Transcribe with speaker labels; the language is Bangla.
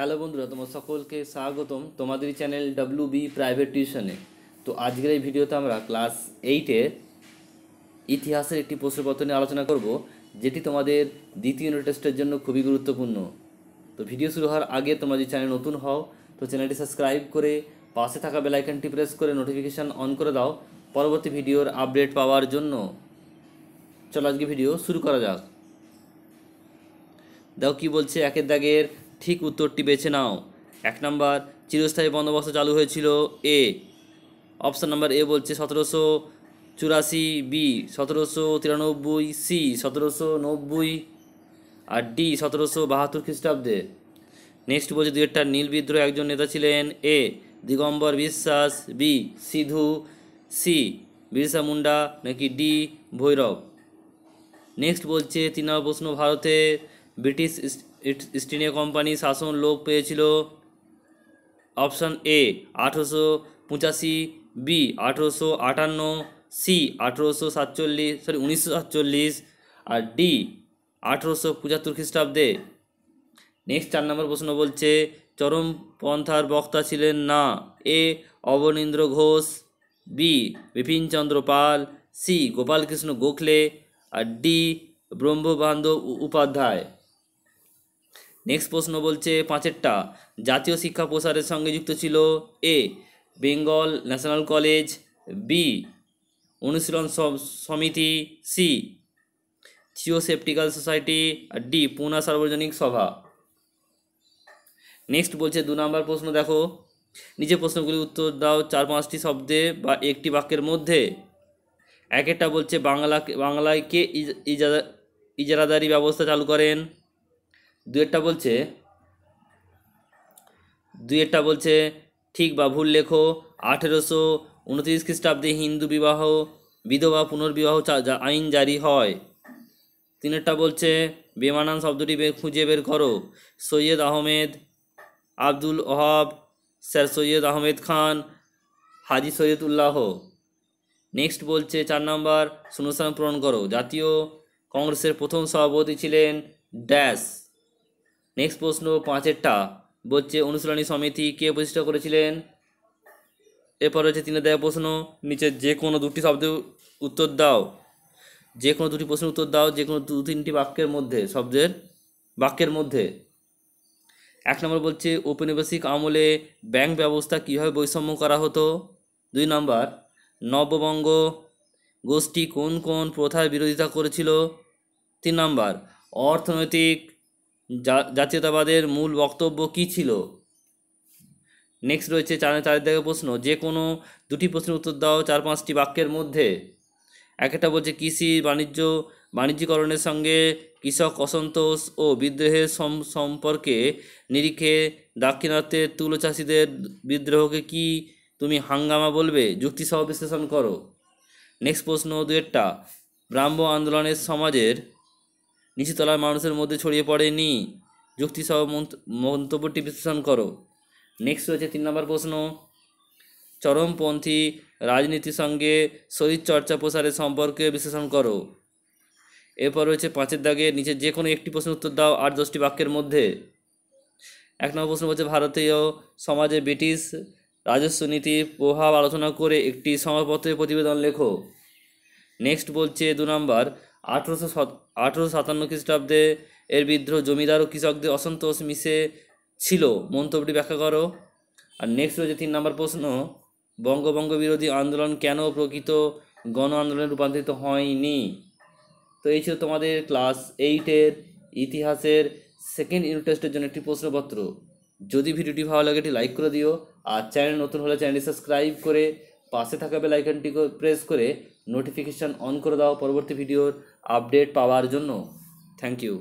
Speaker 1: হ্যালো বন্ধুরা তোমার সকলকে স্বাগতম তোমাদের চ্যানেল ডাব্লিউ বি প্রাইভেট টিউশনে তো আজকের এই ভিডিওতে আমরা ক্লাস এইটের ইতিহাসের একটি প্রশ্নপত্র নিয়ে আলোচনা করব, যেটি তোমাদের দ্বিতীয় ইউনিট টেস্টের জন্য খুবই গুরুত্বপূর্ণ। তো ভিডিও শুরু হওয়ার আগে তোমরা যদি চ্যানেল নতুন হও, তো চ্যানেলটি সাবস্ক্রাইব করে পাশে থাকা বেল আইকনটি প্রেস করে নোটিফিকেশান অন করে দাও পরবর্তী ভিডিওর আপডেট পাওয়ার জন্য। চলো আজকে ভিডিও শুরু করা যাক। দেখো কি বলছে, একের দাগের ঠিক উত্তরটি বেছে নাও। এক নাম্বার, চিরস্থায়ী বন্দোবস্ত চালু হয়েছিল এ। অপশান নাম্বার এ বলছে সতেরোশো চুরাশি বি, সতেরোশো তিরানব্বই সি, সতেরোশো নব্বই আর ডি, সতেরোশো বাহাত্তর খ্রিস্টাব্দে। নেক্সট বলছে দুইটা নীল বিদ্রোহ একজন নেতা ছিলেন A, Digambar Biswas, B, Sidhu, C, Birsa Munda নাকি ডি, ভৈরব। নেক্সট বলছে তিন প্রশ্ন, ভারতে ব্রিটিশ ইস্ট- ইন্ডিয়া কোম্পানি শাসন লোপ পেয়েছিল। অপশান এ আঠেরোশো পঁচাশি বি আঠেরোশো আটান্ন সি আঠেরোশো সাতচল্লিশ সরি উনিশশো সাতচল্লিশ, আর ডি আঠেরোশো পঁচাত্তর খ্রিস্টাব্দে। নেক্সট চার নম্বর প্রশ্ন বলছে চরমপন্থার বক্তা ছিলেন না। A Abanindra Ghosh B Bipinchandra Pal C Gopalkrishna Gokhale, R D Brahmabandhab Upadhyay. Next প্রশ্ন বলছে পাঁচেরটা। জাতীয় শিক্ষা প্রসারের সঙ্গে যুক্ত ছিল A Bengal national college B Anushilan Samiti C theosophical society R D Poona Sarvajanik Sabha. Next বলছে দু নম্বর প্রশ্ন দেখো। নিচে প্রশ্নগুলি উত্তর দাও চার পাঁচটি শব্দে বা একটি বাক্যের মধ্যে। এক একটা বলছে বাংলা, বাংলায় কে ইজ- ইজারা, ইজারাদারি ব্যবস্থা চালু করেন? দুয়েরটা বলছে দুয়েরটা বলছে, ঠিক বা ভুল লেখো, আঠেরোশো উনত্রিশ খ্রিস্টাব্দে হিন্দু বিবাহ, বিধবা পুনর্বিবাহ আইন জারি হয়। তিনেরটা বলছে, বেমানান শব্দটি খুঁজে বের করো। সৈয়দ আহমেদ আব্দুল ওহাব, স্যার সৈয়দ আহমেদ খান, হাজি সৈয়দুল্লাহ। নেক্সট বলছে, চার নম্বর, শূন্যস্থান পূরণ করো। জাতীয় কংগ্রেসের প্রথম সভাপতি ছিলেন ড্যাশ। নেক্সট প্রশ্ন পাঁচেরটা। বলছে, অনুশীলনী সমিতি কে প্রতিষ্ঠা করেছিলেন? এরপর হচ্ছে তিনের দেওয়া প্রশ্ন, নিচে যে কোনো দুটি শব্দ উত্তর দাও। যে কোনো দুটি প্রশ্নের উত্তর দাও, যে কোনো দু, তিনটি বাক্যের মধ্যে, শব্দের বাক্যের মধ্যে। এক নম্বর বলছে, ঔপনিবেশিক আমলে ব্যাংক ব্যবস্থা কীভাবে বৈষম্য করা হতো? দুই নম্বর, নববঙ্গ গোষ্ঠী কোন কোন প্রথার বিরোধিতা করেছিল? তিন নম্বর, অর্থনৈতিক জাতীয়তাবাদের মূল বক্তব্য কী ছিল? নেক্সট রয়েছে চার চারের দিকে প্রশ্ন, যে কোনো দুটি প্রশ্নের উত্তর দাও চার পাঁচটি বাক্যের মধ্যে। একটা বলছে কৃষি, বাণিজ্য, বাণিজ্যিকরণের সঙ্গে কৃষক অসন্তোষ ও বিদ্রোহের সম- সম্পর্কে নিরিখে দাক্ষিণাত্যের তুলো চাষিদের বিদ্রোহকে কি তুমি হাঙ্গামা বলবে? যুক্তিসহ বিশ্লেষণ করো। নেক্সট প্রশ্ন দুয়েরটা, ব্রাহ্ম আন্দোলনের সমাজের নিচুতলার মানুষের মধ্যে ছড়িয়ে পড়েনি। যুক্তিসহ মন্ত- মন্তব্যটি বিশ্লেষণ করো। নেক্সট রয়েছে তিন নম্বর প্রশ্ন। চরমপন্থী রাজনীতির সঙ্গে শরীরচর্চা প্রসারের সম্পর্কে বিশ্লেষণ করো। এরপর রয়েছে পাঁচের দাগে নিচে যে কোনো একটি প্রশ্নের উত্তর দাও আট দশটি বাক্যের মধ্যে। এক নম্বর প্রশ্ন হচ্ছে ভারতীয় সমাজে ব্রিটিশ রাজস্ব নীতির প্রভাব আলোচনা করে একটি সমাজপত্রের প্রতিবেদন লেখো। নেক্সট বলছে দু নম্বর আঠেরোশো আঠেরোশো সাতান্ন খ্রিস্টাব্দে এর বিদ্রোহ জমিদার ও কৃষকদের অসন্তোষ মিশে ছিল। মন্তব্যটি ব্যাখ্যা করো। আর নেক্সট রয়েছে তিন নম্বর প্রশ্ন। বঙ্গবঙ্গ বিরোধী আন্দোলন কেন প্রকৃত গণ আন্দোলনে রূপান্তরিত হয়নি? তো এই ছিল তোমাদের ক্লাস এইটের ইতিহাসের সেকেন্ড ইউনিট টেস্টের জন্য একটি প্রশ্নপত্র। যদি ভিডিওটি ভালো লাগে এটি লাইক করে দিও। আর চ্যানেল নতুন হলে চ্যানেলটি সাবস্ক্রাইব করে পাশে থাকা বেল আইকনটি প্রেস করে নোটিফিকেশান অন করে দাও পরবর্তী ভিডিওর আপডেট পাওয়ার জন্য। Thank you